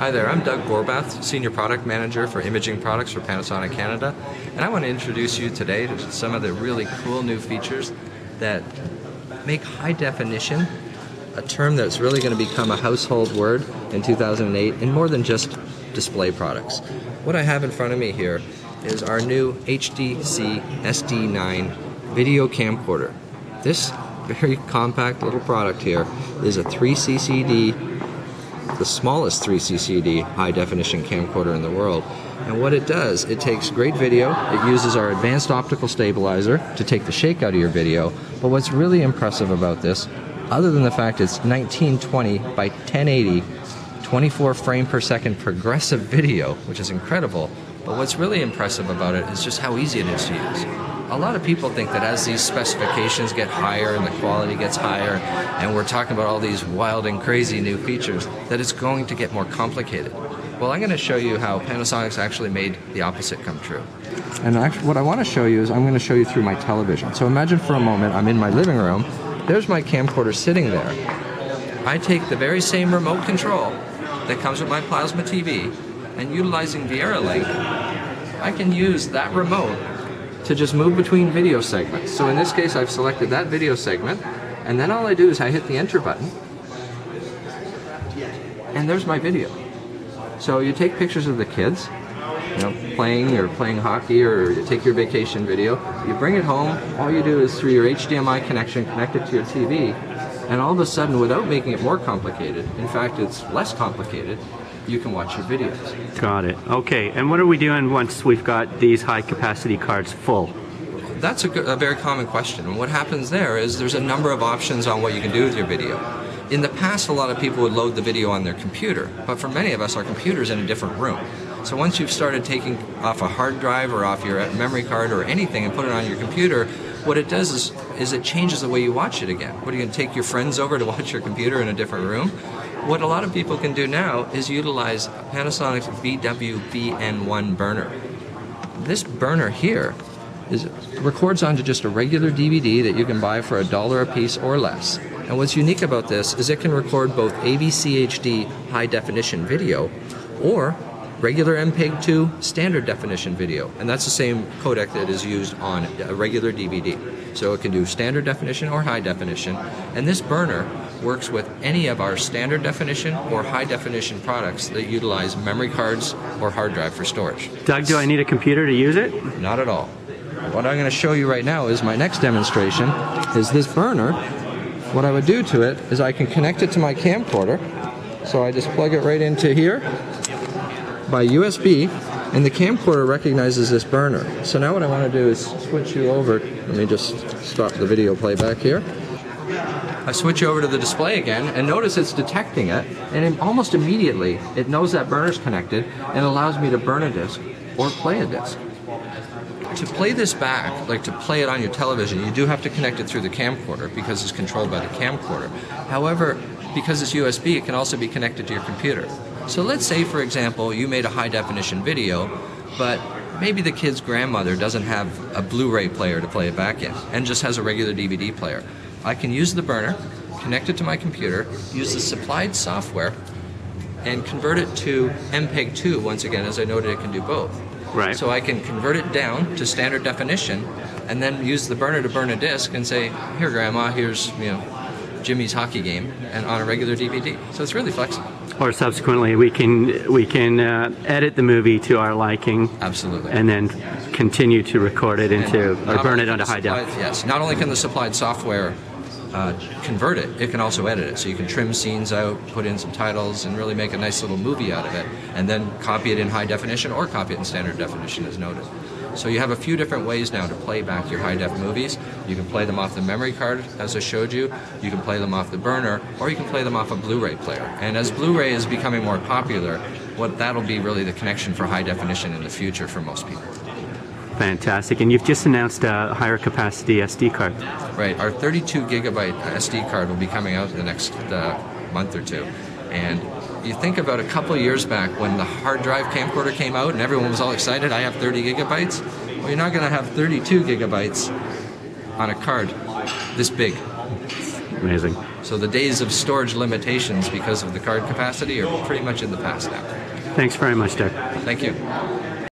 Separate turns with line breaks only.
Hi there, I'm Doug Borbath, Senior Product Manager for Imaging Products for Panasonic Canada, and I want to introduce you today to some of the really cool new features that make high definition a term that's really going to become a household word in 2008 in more than just display products. What I have in front of me here is our new HDC SD9 video camcorder. This very compact little product here is a 3CCD the smallest 3CCD high definition camcorder in the world. And what it does, it takes great video, it uses our advanced optical stabilizer to take the shake out of your video. But what's really impressive about this, other than the fact it's 1920 by 1080, 24 frame per second progressive video, which is incredible, but what's really impressive about it is just how easy it is to use a lot of people think that as these specifications get higher and the quality gets higher, and we're talking about all these wild and crazy new features, that it's going to get more complicated. Well, I'm going to show you how Panasonic's actually made the opposite come true.
And actually, what I want to show you is I'm going to show you through my television. So imagine for a moment I'm in my living room. There's my camcorder sitting there.
I take the very same remote control that comes with my plasma TV, and utilizing Viera Link, I can use that remote to just move between video segments. So in this case, I've selected that video segment, and then all I do is I hit the enter button, and there's my video. So you take pictures of the kids, you know, playing or playing hockey, or you take your vacation video, you bring it home, all you do is through your HDMI connection, connect it to your TV, and all of a sudden, without making it more complicated, in fact, it's less complicated, you can watch your videos.
Got it. Okay, and what are we doing once we've got these high capacity cards full?
That's a, a, very common question. And what happens there is there's a number of options on what you can do with your video. In the past, a lot of people would load the video on their computer, but for many of us, our computer's in a different room. So once you've started taking off a hard drive or off your uh, memory card or anything and put it on your computer, what it does is, is it changes the way you watch it again. What are you going to take your friends over to watch your computer in a different room? What a lot of people can do now is utilize Panasonic's VWBN1 burner. This burner here is, records onto just a regular DVD that you can buy for a dollar a piece or less. And what's unique about this is it can record both AVCHD high definition video or regular MPEG 2 standard definition video. And that's the same codec that is used on a regular DVD. So it can do standard definition or high definition. And this burner works with any of our standard definition or high definition products that utilize memory cards or hard drive for storage.
Doug, do I need a computer to use it?
Not at all. What I'm going to show you right now is my next demonstration is this burner. What I would do to it is I can connect it to my camcorder. So I just plug it right into here by USB and the camcorder recognizes this burner. So now what I want to do is switch you over. Let me just stop the video playback here. I switch over to the display again and notice it's detecting it and almost immediately it knows that burner's connected and allows me to burn a disc or play a disc. To play this back, like to play it on your television, you do have to connect it through the camcorder because it's controlled by the camcorder. However, because it's USB, it can also be connected to your computer. So let's say, for example, you made a high definition video, but maybe the kid's grandmother doesn't have a Blu-ray player to play it back in and just has a regular DVD player. I can use the burner, connect it to my computer, use the supplied software, and convert it to MPEG 2 once again, as I noted, it can do both.
Right.
So I can convert it down to standard definition, and then use the burner to burn a disc and say, "Here, Grandma, here's you know Jimmy's hockey game," and on a regular DVD. So it's really flexible.
Or subsequently, we can we can uh, edit the movie to our liking.
Absolutely.
And then continue to record it into or burn it onto high def.
Yes. Not only can the supplied software uh, convert it, it can also edit it. So you can trim scenes out, put in some titles, and really make a nice little movie out of it, and then copy it in high definition or copy it in standard definition as noted. So you have a few different ways now to play back your high def movies. You can play them off the memory card, as I showed you. You can play them off the burner, or you can play them off a Blu-ray player. And as Blu-ray is becoming more popular, what that'll be really the connection for high definition in the future for most people.
Fantastic. And you've just announced a higher capacity SD card.
Right. Our 32 gigabyte SD card will be coming out in the next uh, month or two. And you think about a couple years back when the hard drive camcorder came out and everyone was all excited, I have 30 gigabytes. Well, you're not going to have 32 gigabytes on a card this big.
Amazing.
So the days of storage limitations because of the card capacity are pretty much in the past now.
Thanks very much, Dick.
Thank you.